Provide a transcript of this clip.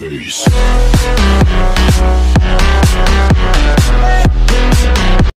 face.